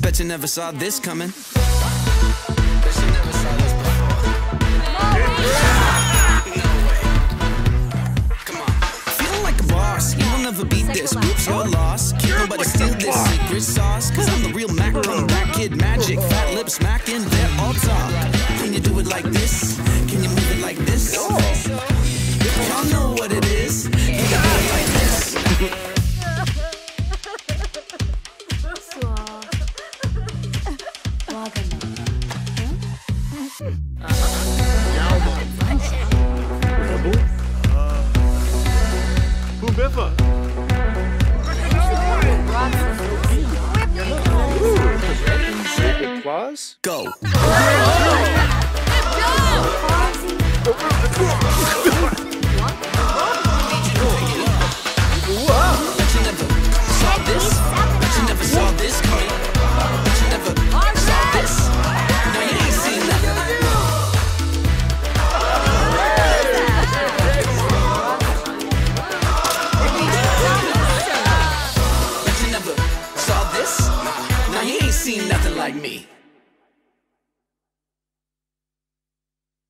Bet you never saw this coming. Never beat this. Whoops, your loss. Can't nobody steal this secret sauce. Cause I'm the real Mac. Come back, kid magic. Fat lips smacking. They're all talk. Can you do it like this? Santa Claus? Go. Oh. Seen nothing like me.